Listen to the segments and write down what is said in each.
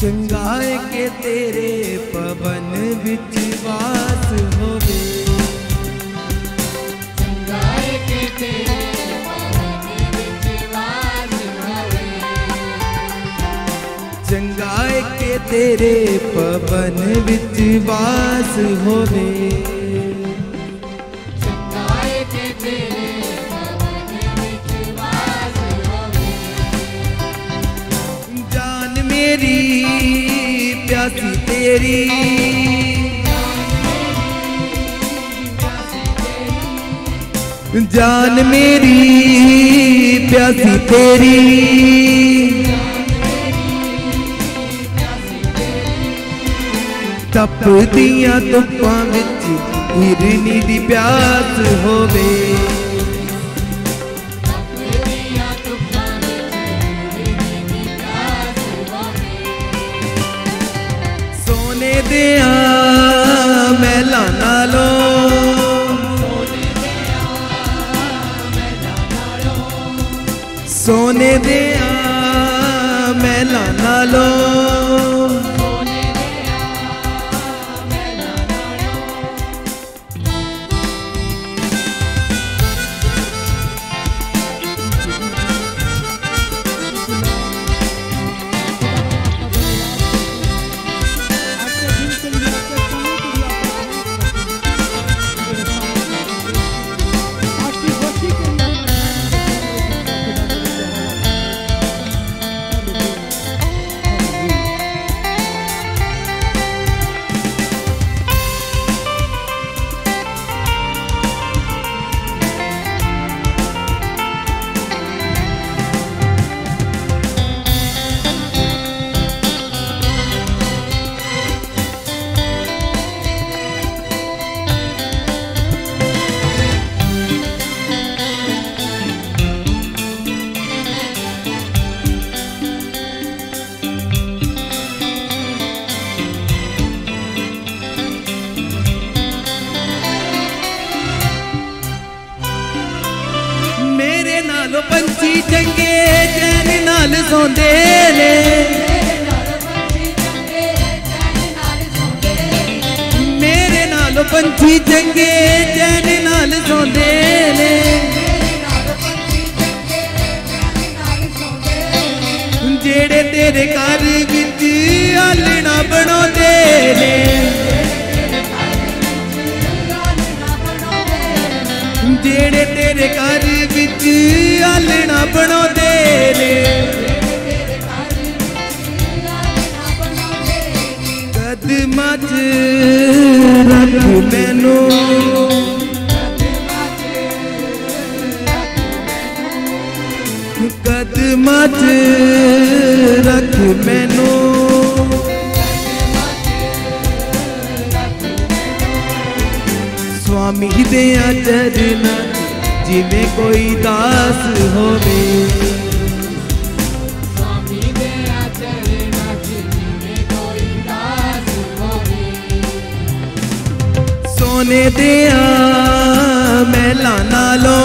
चंगाए के तेरे पवन बिच वास होवे। चंगाए के तेरे चंगाए के तेरे पवन बिच वास होवे। प्यासी तेरी। जान मेरी प्यासी तेरी। तप दिया तुप्पा बिच हिरनी दी प्यास होवे। ਦਿਆਂ ਮਹਿਲਾਂ ਨਾਲੋਂ ਸੋਨੇ ਦੇ ਨਾਲੋਂ ਪੰਛੀ ਚੰਗੇ ਚੈਨ ਨਾਲ ਸੌਂਦੇ ਨੇ। ਮੇਰੇ ਨਾਲੋਂ ਪੰਛੀ ਚੰਗੇ ਚੈਨ ਨਾਲ ਸੌਂਦੇ ਨੇ। ਜਿਹੜੇ ਤੇਰੇ ਘਰ ਵੀ ਤੇਰੇ ਘਰ ਵਿੱਚ ਆਲਣਾ ਬਣਾਉਂਦੇ ਨੇ। ਕਦਮਾਂ 'ਚ ਰੱਖ ਮੈਨੂੰ में कोई दास हो होवे। सोने दिया मैं लाना लो।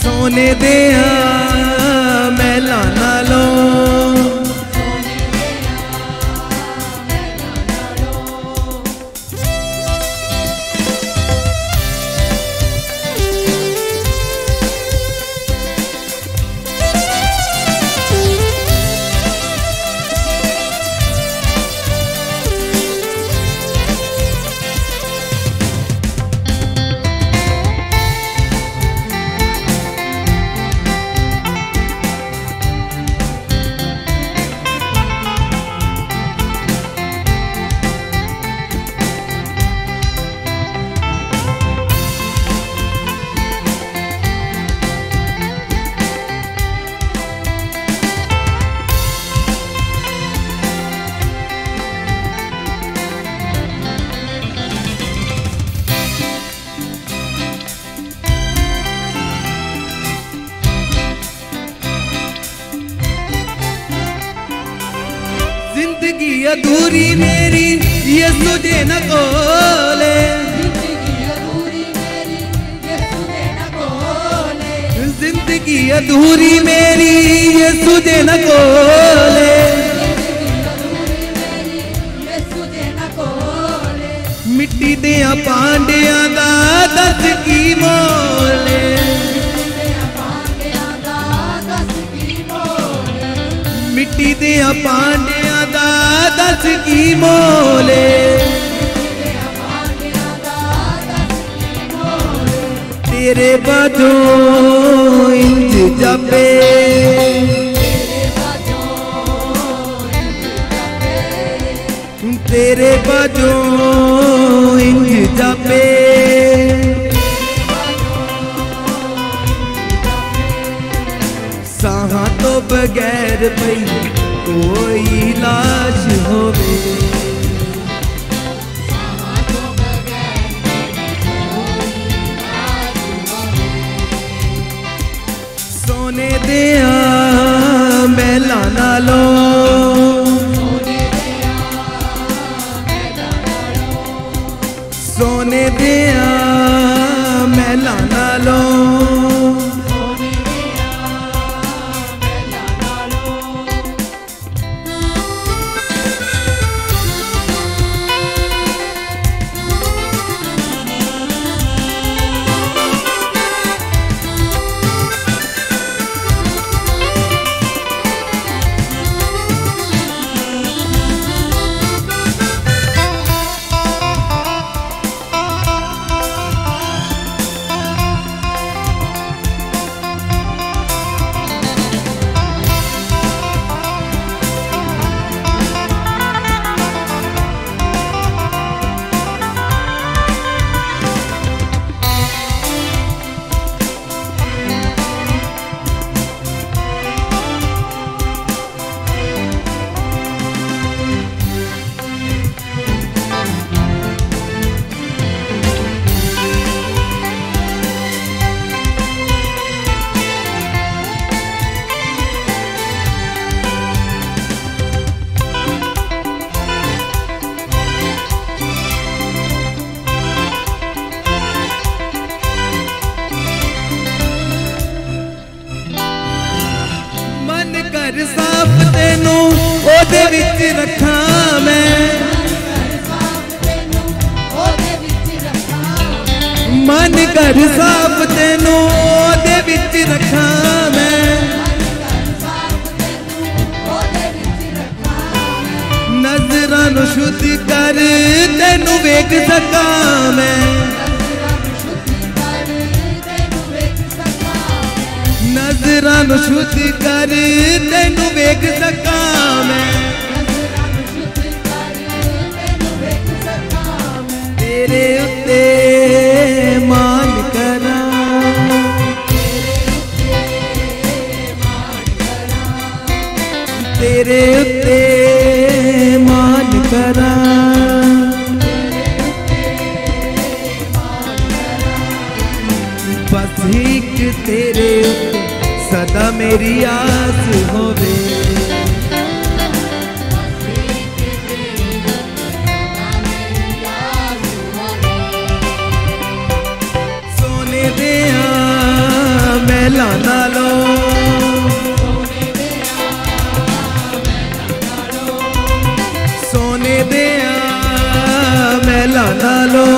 सोने दिया मैं लाना लो। ज़िंदगी अधूरी मेरी ये तुझे न कोले ज़िंदगी अधूरी मेरी ये तुझे न कोले मिट्टी दिया पांडिया का दस की मोले। मिट्टी दिया पांडे की मोले तेरे बजो इंज जपे तेरे बजो इंज जपे सहा तो बगैर पई कोई इलाज होवे। सोने दिया मैलाना लो। सोने दिया मैलाना लो। ਮਨ ਸਾਫ਼ ਤੈਨੂੰ ਉਹਦੇ ਵਿੱਚ ਰੱਖਾਂ ਮੈਂ। ਮਨ ਕਰ ਸਾਫ਼ ਤੈਨੂੰ ਉਹਦੇ ਵਿੱਚ ਰੱਖਾਂ ਮੈਂ। ਨਜ਼ਰਾਂ ਨੂੰ ਸ਼ੁੱਧ ਕਰ ਤੈਨੂੰ ਵੇਖ ਸਕਾਂ ਮੈਂ। ਨਜ਼ਰਾਂ ਨੂੰ ਸ਼ੁੱਧ ਕਰ ਤੈਨੂੰ ਵੇਖ ਸਕਾਂ ਮੈਂ। ਤੇਰੇ ਉੱਤੇ ਮਾਨ ਕਰਾਂ। ਤੇਰੇ ਉੱਤੇ ਮੇਰੀ ਆਸ ਹੋਵੇ। ਸੋਨੇ ਦਿਆਂ ਮਹਿਲਾਂ ਨਾਲੋਂ। ਸੋਨੇ ਦਿਆਂ ਮਹਿਲਾਂ ਨਾਲੋਂ।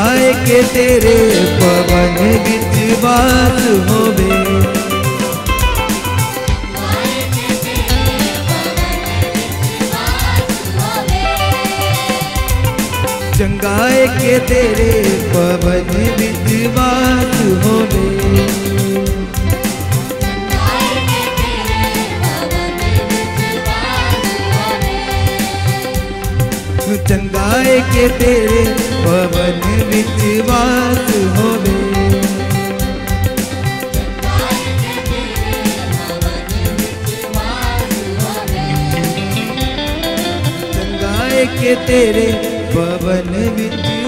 आए के तेरे पवन बिच बात होवे। चंगाए के तेरे पवन बिच बात होवे। जाए के तेरे पवन विश्वास होवे। के तेरे पवन विद्या